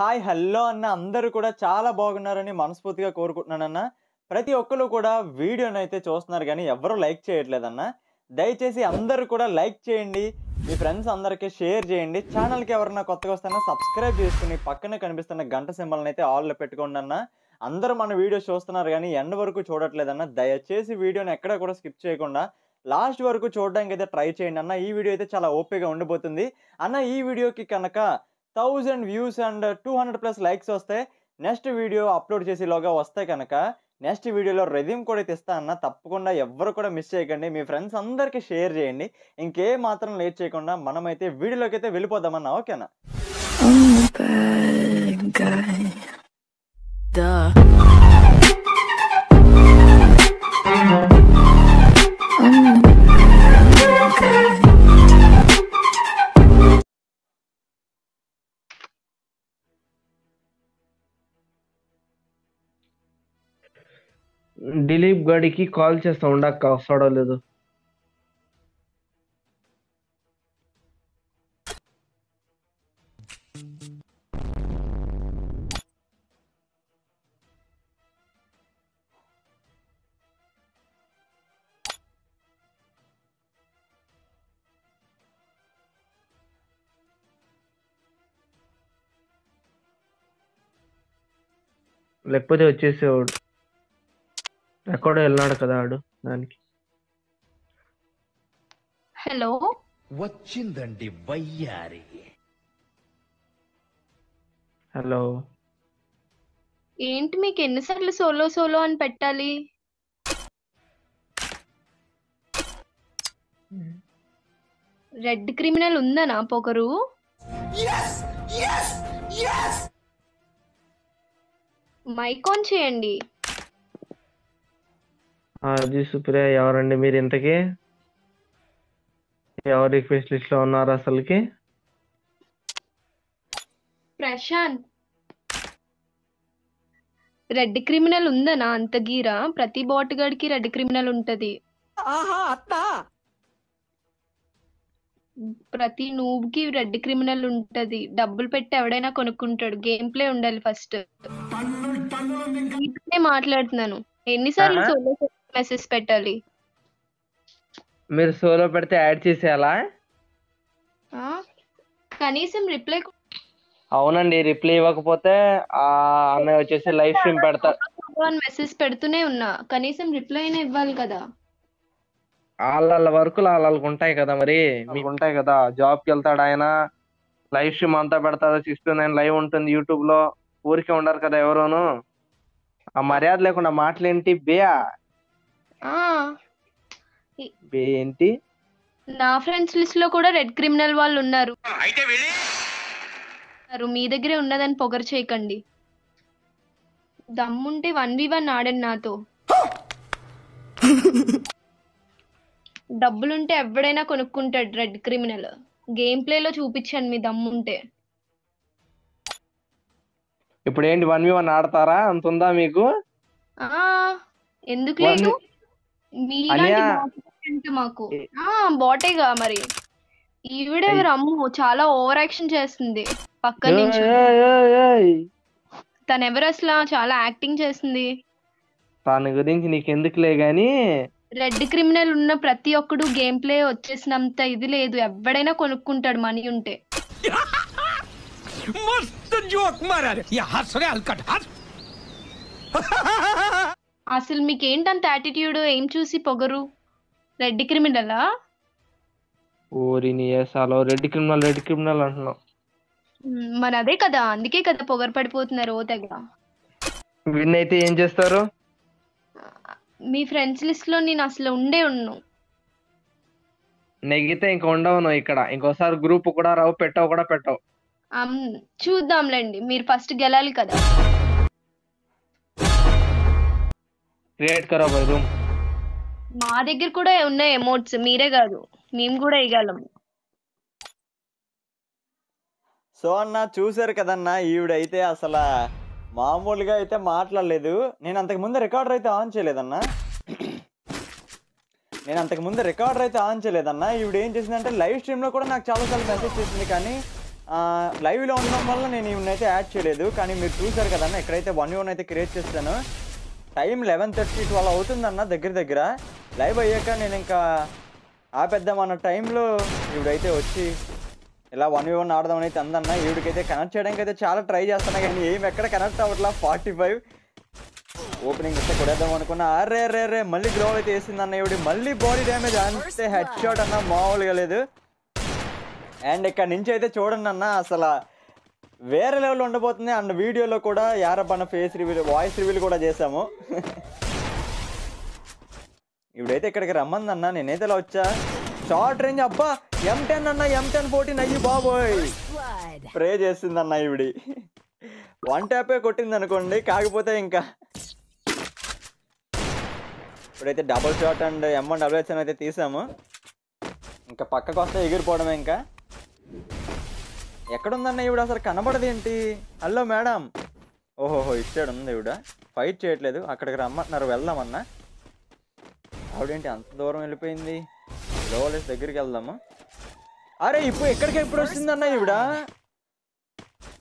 Hi hello అన్న. అందరూ కూడా చాలా బాగున్నారని మనస్ఫూర్తిగా కోరుకుంటున్నానన్న. ప్రతి ఒక్కరు కూడా వీడియోని అయితే చూస్తున్నారు కానీ ఎవరూ లైక్ చేయట్లేదన్న దయచేసి అందరూ కూడా లైక్ చేయండి. మీ ఫ్రెండ్స్ అందరికీ షేర్ చేయండి. ఛానల్కి ఎవరైనా కొత్తగా వస్తున్నా సబ్స్క్రైబ్ చేసుకుని పక్కన కనిపిస్తున్న గంట సింబల్ని అయితే ఆల్లో పెట్టుకోండి అన్న. అందరూ మన వీడియో చూస్తున్నారు కానీ ఎండ్ వరకు చూడట్లేదన్న దయచేసి వీడియోని ఎక్కడ కూడా స్కిప్ చేయకుండా లాస్ట్ వరకు చూడడానికి అయితే ట్రై చేయండి అన్న. ఈ వీడియో అయితే చాలా ఓపిగా ఉండిపోతుంది. అన్న ఈ వీడియోకి కనుక thousand views and two hundred plus likes వస్తే నెక్స్ట్ వీడియో అప్లోడ్ చేసేలోగా వస్తే కనుక నెక్స్ట్ వీడియోలో రెజ్యూమ్ కూడా అయితే ఇస్తా అన్న తప్పకుండా ఎవ్వరు కూడా మిస్ చేయకండి. మీ ఫ్రెండ్స్ అందరికీ షేర్ చేయండి. ఇంకే మాత్రం లేట్ చేయకుండా మనమైతే వీడియోలోకి అయితే వెళ్ళిపోదామన్నా ఓకేనా? దిలీప్ గడికి కాల్ చేస్తా ఉండక్క వస్తాడో లేదు. లేకపోతే వచ్చేసేవాడు. ఎక్కడో వెళ్ళాడు కదా ఆడు దానికి. హలో? వచ్చిందండి వయ్యారి. హలో? ఏంటి మీకు ఎన్నిసార్లు సోలో సోలో అని పెట్టాలి? రెడ్ క్రిమినల్ ఉందనా పొగరు? మైక్ ఆన్ చేయండి. అది సుప్రియ ఎవరండి మీరు ఇంతకి? ఎవరు రిక్వెస్ట్ లిస్ట్లో ఉన్నారు అసలుకి? ప్రశాంత్. రెడ్ క్రిమినల్ ఉందనా అంత గీరా? ప్రతి బాటుగాడికి రెడ్ క్రిమినల్ ఉంటది. ప్రతి నూబ్కి రెడ్ క్రిమినల్ ఉంటది. డబ్బులు పెట్టి ఎవడైనా కొనుక్కుంటాడు. గేమ్ ప్లే ఉండాలి ఫస్ట్. మాట్లాడుతున్నాను. ఎన్నిసార్లు. సోలో మెసేజ్ పెట్టాలి. మీరు సోలో పెడితే యాడ్ చేసేయాలా? ఆ? కనీసం రిప్లై అవునండి రిప్లై ఇవ్వకపోతే ఆ అన్నయ్య వచ్చేసి లైవ్ స్ట్రీమ్ పెడతా. అని మెసేజ్ పెడుతూనే ఉన్నా. కనీసం రిప్లై అయినా ఇవ్వాలి కదా. వాళ్ళ వర్కులు వాళ్ళకి ఉంటాయి కదా మరి. మీకు ఉంటాయి కదా. జాబ్కి వెళ్తాడు ఆయన. లైవ్ స్ట్రీమ్ అంతా పెడతాడు. సిక్స్ టు నైన్ లైవ్ ఉంటుంది యూట్యూబ్లో. ఊరికే ఉండరు కదా ఎవరోను. ఆ మర్యాద లేకుండా మాటలేంటి? బేయా. ఏంటి నా ఫ్రెండ్స్ లిస్ట్లో కూడా రెడ్ క్రిమినల్ వాళ్ళు ఉన్నారు. ఉన్నారు. మీ దగ్గరే ఉన్నదని పొగరు చేయకండి. దమ్ముంటే వన్ వి వన్ ఆడండి నాతో. డబ్బులుంటే ఎవడైనా కొనుక్కుంటాడు రెడ్ క్రిమినల్. గేమ్ ప్లే లో చూపించండి మీ దమ్ముంటే. ఇప్పుడు ఏంటి వన్ వి వన్ ఆడతారా? అంత ఉందా మీకు? ఆ ఎందుకు లేదు? మీలాంటి మాకు. బాటేగా మరి. ఈవిడే అమ్ము చాలా ఓవర్ యాక్షన్ చేస్తుంది. పక్క నుంచి తను ఎవరు అసలు చాలా యాక్టింగ్ చేస్తుంది. తన గురించి నీకెందుకులే గాని. రెడ్ క్రిమినల్ ఉన్న ప్రతి ఒక్కడు గేమ్ ప్లే వచ్చేసినంత ఇది లేదు. ఎవడైనా కొనుక్కుంటాడు మనీ ఉంటే. జోక్ అసలు మీకు ఏంటంత యాటిట్యూడ్ ఏం చూసి పొగరు? రెడ్ క్రిమినలా? ఓరి నీ ఏసాలో రెడ్ క్రిమినల్ రెడ్ క్రిమినల్ అంటున్నావు. మరి అదే కదా అందుకే కదా పొగరు పడిపోతున్నారు ఓ తెగ. విన్ అయితే ఏం చేస్తారు? మీ ఫ్రెండ్స్ లిస్ట్లో నేను అసలు ఉండే ఉన్ను నెగితే ఇంక ఉండవు నువ్వు ఇక్కడ. ఇంకోసారి గ్రూప్ కూడా రావు పెట్టవు కూడా పెట్టవు. అమ్, చూద్దాంలేండి. మీరు ఫస్ట్ గెలాలి కదా. క్రియేట్ కరో బై రూమ్. మా దగ్గర కూడా ఉన్నాయి ఎమోట్స్ మీరే కాదు. మేము కూడా వేయగలం సో అన్న చూశారు కదన్నా ఈవిడైతే అసలు మామూలుగా అయితే మాట్లాడలేదు. నేను అంతకు ముందు రికార్డర్ అయితే ఆన్ చేయలేదన్నా. నేను అంతకు ముందు రికార్డర్ అయితే ఆన్ చేయలేదన్నా. ఈవిడ ఏం చేసిందంటే లైవ్ స్ట్రీమ్లో కూడా నాకు చాలాసార్లు మెసేజ్ చేసింది కానీ లైవ్లో ఉండడం వల్ల నేను ఇవన్నైతే యాడ్ చేయలేదు. కానీ మీరు చూసారు కదన్న ఎక్కడైతే వన్ వన్ అయితే క్రియేట్ చేస్తాను టైం లెవెన్ థర్టీ ట్వెల్వ్ అవుతుందన్న దగ్గర దగ్గర లైవ్ అయ్యాక నేను ఇంకా ఆపేద్దామన్న టైంలో ఈవిడైతే వచ్చి ఇలా వన్ వన్ ఆడదామని అయితే అందన్న ఈవిడికైతే కనెక్ట్ చేయడానికి అయితే చాలా ట్రై చేస్తున్నా కానీ ఏం ఎక్కడ కనెక్ట్ అవ్వట్లా ఫార్టీ ఫైవ్ ఓపెనింగ్ ఇస్తే కొడేద్దాం అనుకున్నా. అరే రే రే మళ్ళీ గ్రో అయితే వేసిందన్న అన్న మళ్ళీ బాడీ డ్యామేజ్ అంతే హెడ్ షాట్ అన్న మామూలుగా లేదు. అండ్ ఇక్కడ నుంచి అయితే చూడండి అన్న అసలు వేరే లెవెల్ ఉండబోతుంది అండ్ వీడియోలో కూడా యారబ్బన్న ఫేస్ రివ్యూ వాయిస్ రివ్యూలు కూడా చేసాము ఇప్పుడైతే ఇక్కడికి రమ్మంది అన్న నేనైతే ఇలా వచ్చా. షార్ట్ రేంజ్ అబ్బా ఎం టెన్ అన్న ఎం టెన్ ఫోర్టీన్ అయ్యి బాబోయ్. ప్రే చేస్తుంది అన్న ఇవిడి వన్ ట్యాపే కొట్టింది అనుకోండి కాకపోతే ఇంకా. ఇప్పుడైతే double shot and MN double H అయితే తీసాము. ఇంకా పక్కకు వస్తే ఎగిరిపోవడమే ఇంకా. ఎక్కడుందన్న ఇవిడ అసలు కనబడదు ఏంటి హలో మేడం. ఓహోహో ఇచ్చాడు ఉంది ఇవిడ ఫైట్ చేయట్లేదు. అక్కడికి రమ్మంటున్నారు. వెళ్దామన్నా. ఆవిడేంటి అంత దూరం వెళ్ళిపోయింది? లోవలెస్ దగ్గరికి వెళ్దాము. అరే ఇప్పుడు ఎక్కడికి ఎప్పుడు వస్తుందన్న ఈవిడ?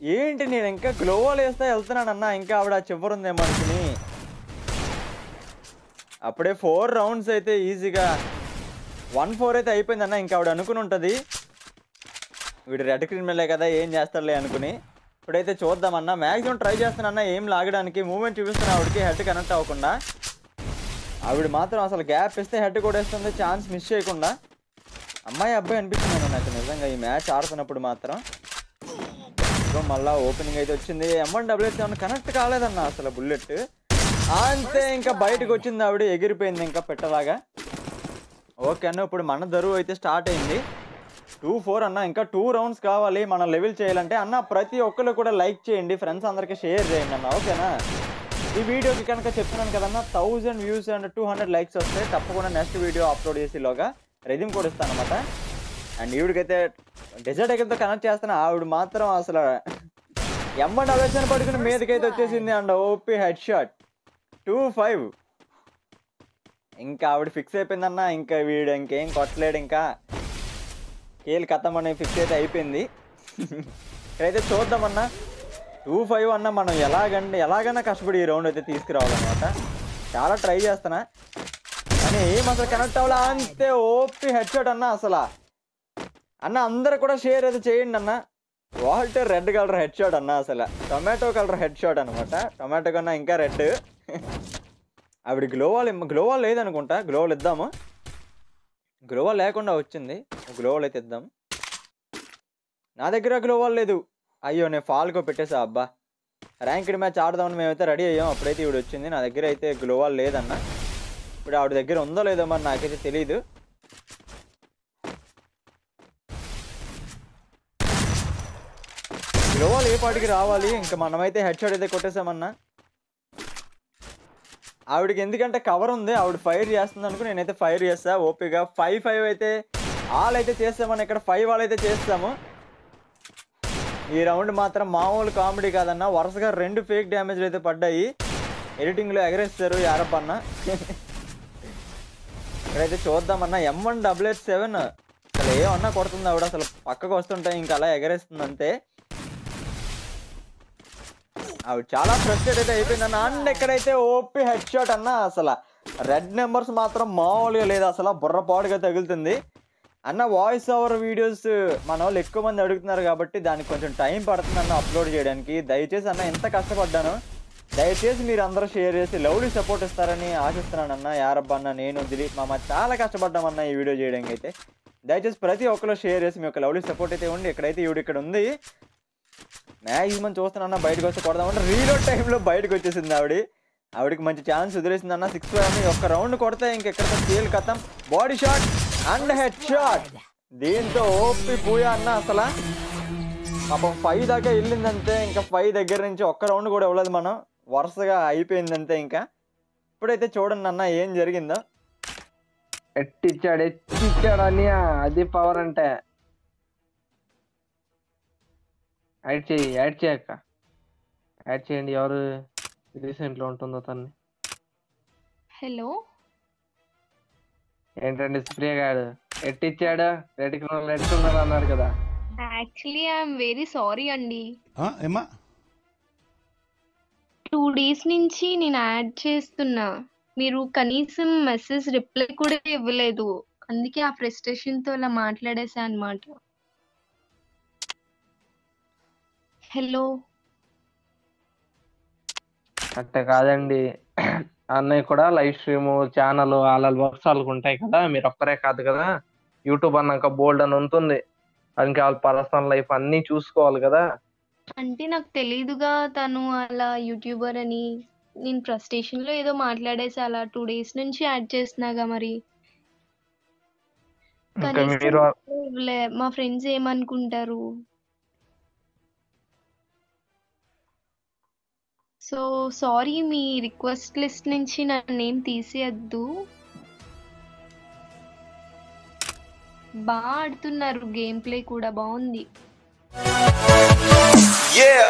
ఏంటి నేను ఇంకా గ్లోవల్ వేస్తా వెళ్తున్నానన్నా. ఇంకా ఆవిడ చివరుంది మనిషిని. అప్పుడే ఫోర్ రౌండ్స్ అయితే ఈజీగా వన్ ఫోర్ అయితే అయిపోయిందన్న. ఇంకా ఆవిడ అనుకుని ఉంటుంది. వీడు రెడ్ క్రిమినలే కదా ఏం చేస్తారులే అనుకుని ఇప్పుడైతే చూద్దామన్నా. మ్యాక్సిమం ట్రై చేస్తున్నా ఏం లాగడానికి? మూమెంట్ చూపిస్తున్నా ఆవిడకి హెడ్ కనెక్ట్ అవ్వకుండా. ఆవిడ మాత్రం అసలు గ్యాప్ ఇస్తే హెడ్ కొడేస్తుంది ఛాన్స్ మిస్ చేయకుండా. అమ్మాయి అబ్బాయి అనిపిస్తున్నాను నాకు నిజంగా. ఈ మ్యాచ్ ఆడుతున్నప్పుడు మాత్రం. మళ్ళీ ఓపెనింగ్ అయితే వచ్చింది. ఎంఎన్ డబ్ల్యూఎస్ ఏమన్నా కనెక్ట్ కాలేదన్న అసలు బుల్లెట్. అంతే ఇంకా బయటకు వచ్చింది ఆవిడ ఎగిరిపోయింది ఇంకా పెట్టలాగా. ఓకే అన్న ఇప్పుడు మన దరువు అయితే స్టార్ట్ అయింది. టూ ఫోర్ అన్న ఇంకా టూ రౌండ్స్ కావాలి మనం లెవెల్ చేయాలంటే అన్న ప్రతి ఒక్కరు కూడా లైక్ చేయండి ఫ్రెండ్స్ అందరికీ షేర్ చేయండి అన్న ఓకేనా? ఈ వీడియోకి కనుక చెప్తున్నాను కదన్నా thousand views and two hundred likes వస్తే తప్పకుండా నెక్స్ట్ వీడియో అప్లోడ్ చేసేలోగా రెజ్యూమ్ కూడా ఇస్తాను అనమాట అండ్ ఈవిడికైతే డెజర్ట్ ఎక్కడితో కనెక్ట్ చేస్తాను ఆవిడ మాత్రం అసలు ఎమ్మ ఆలోచన పడుకుని మీదకైతే వచ్చేసింది and OP head shot two five ఇంకా ఆవిడ ఫిక్స్ అయిపోయిందన్న ఇంకా వీడు ఇంకేం కొట్టలేడు ఇంకా. కేల్ కథం అనే ఫిక్స్ అయితే అయిపోయింది. ఇక్కడైతే చూద్దామన్నా. టూ ఫైవ్ అన్న మనం ఎలాగంటే ఎలాగైనా కష్టపడి ఈ రౌండ్ అయితే తీసుకురావాలన్నమాట. చాలా ట్రై చేస్తున్నా. కానీ ఏం అసలు కనెక్ట్ అవ్వాలా అంతే ఓపి హెడ్ షాట్ అన్న అసలు. అన్న అందరు కూడా షేర్ అయితే చేయండి అన్న. Walter red colour head shot అన్న అసలు. టొమాటో కలర్ హెడ్ షాట్ అనమాట టొమాటో కన్నా ఇంకా రెడ్. ఆవిడ గ్లోవాల్ గ్లోవాల్ లేదనుకుంటా. గ్లోవాల్ ఇద్దాము. గ్లోవాల్ లేకుండా వచ్చింది. గ్లోవాల్ అయితే ఇద్దాం నా దగ్గర గ్లోవాల్ లేదు. అయ్యో నేను ఫాల్కో పెట్టేసా అబ్బా. ర్యాంక్డ్ మ్యాచ్ ఆడదామని మేమైతే రెడీ అయ్యాం. అప్పుడైతే ఈవిడ వచ్చింది. నా దగ్గర అయితే గ్లోవాల్ లేదన్న. ఇప్పుడు ఆవిడ దగ్గర ఉందో లేదో మరి నాకైతే తెలియదు గ్లోవాల్ ఏ పాటికి రావాలి. ఇంకా మనమైతే హెడ్ షాట్ అయితే కొట్టేసామన్నా. ఆవిడకి ఎందుకంటే కవర్ ఉంది ఆవిడ ఫైర్ చేస్తుంది అనుకో నేనైతే ఫైర్ చేస్తా. ఓపిగా ఫైవ్ ఫైవ్ అయితే ఆల్ అయితే చేస్తామని ఇక్కడ ఫైవ్ ఆల్ అయితే చేస్తాము. ఈ రౌండ్ మాత్రం మామూలు కామెడీ కాదన్న వరుసగా రెండు ఫేక్ డ్యామేజ్లు అయితే పడ్డాయి. ఎడిటింగ్లో ఎగరేస్తారు యారప్పన్న. ఇక్కడైతే చూద్దామన్నా M one double eight seven అసలు ఏమన్నా కొడుతుంది ఆవిడ అసలు పక్కకు వస్తుంటాయి ఇంకా అలా ఎగరేస్తుంది అంతే ఆవిడ చాలా ఫ్రస్ట్రేట్ అయితే అయిపోయిందన్న అండ్ ఎక్కడైతే ఓపి హెడ్ షాట్ అన్న అసలు రెడ్ నెంబర్స్ మాత్రం మామూలుగా లేదు అసలు బుర్రపాటుగా తగులుతుంది. అన్న వాయిస్ ఓవర్ వీడియోస్ మన వాళ్ళు ఎక్కువ మంది అడుగుతున్నారు కాబట్టి దానికి కొంచెం టైం పడుతుంది అన్న అప్లోడ్ చేయడానికి. దయచేసి అన్న ఎంత కష్టపడ్డాను? దయచేసి మీరు అందరూ షేర్ చేసి లవ్లీ సపోర్ట్ ఇస్తారని ఆశిస్తున్నాను అన్న. యారబ్బా అన్న నేను దిలీప్ మామ చాలా కష్టపడ్డామన్న ఈ వీడియో చేయడానికి అయితే. దయచేసి ప్రతి ఒక్కరు షేర్ చేసి మీ యొక్క లవ్లీ సపోర్ట్ అయితే ఉండి ఎక్కడైతే ఈవిడ ఇక్కడ ఉంది మ్యాక్సిమం చూస్తున్నా బయటకు వస్తే కొడదామంటే రీలోడ్ టైంలో బయటకు వచ్చేసింది ఆవిడ. ఆవిడకి మంచి ఛాన్స్ వదిలేసింది అన్న సిక్స్ ఫైవ్ ఒక్క రౌండ్ కొడితే ఇంకెక్కడ ఫీల్ కథం body shot and head shot దీంతో ఓపి పూయా అన్న అసలు. పాపం ఫైవ్ దాకా వెళ్ళిందంతే ఇంకా ఫైవ్ దగ్గర నుంచి ఒక్క రౌండ్ కూడా ఇవ్వలేదు మనం. వరుసగా అయిపోయిందంతే ఇంకా. ఇప్పుడైతే చూడండి అన్న ఏం జరిగిందో. ఎట్టిచ్చాడు ఎట్టిచ్చాడు అని అది పవర్ అంటే. యాడ్ చేయి యాడ్ చేయక్క. యాడ్ చేయండి ఎవరు రీసెంట్లో ఉంటుందో తన్ని హలో ఏంటండి స్ప్రే గాడు ఎట్టిచ్చాడు? రెడ్ రెడ్ అన్నాడు కదా. యాక్చువల్లీ ఐఎమ్ వెరీ సారీ అండి. ఏమా టూ డేస్ నుంచి నేను యాడ్ చేస్తున్నా. మీరు కనీసం మెసేజ్ రిప్లై కూడా ఇవ్వలేదు. అందుకే ఆ ఫ్రస్ట్రేషన్తో అలా మాట్లాడేసా అనమాట హలో. అట్టే కాదండి. అన్నయ్య కూడా లైవ్ స్ట్రీమ్ ఛానల్ వాళ్ళ వాళ్ళకి ఉంటాయి కదా మీరు ఒక్కరే కాదు కదా. యూట్యూబ్ అన్నాక బోల్డ్ అని ఉంటుంది. అందుకే వాళ్ళ పర్సనల్ లైఫ్ అన్ని చూసుకోవాలి కదా. అంటే నాకు తెలీదుగా తను అలా యూట్యూబర్ అని. నేను ఫ్రస్ట్రేషన్లో ఏదో మాట్లాడేసి అలా టూ డేస్ నుంచి యాడ్ చేస్తున్నాగా మరి. ఇవ్వలే. మా ఫ్రెండ్స్ ఏమనుకుంటారు? సో సారీ మీ రిక్వెస్ట్ లిస్ట్ నుంచి నా నేమ్ తీసేయద్దు బాగా ఆడుతున్నారు గేమ్ ప్లే కూడా బాగుంది Yeah.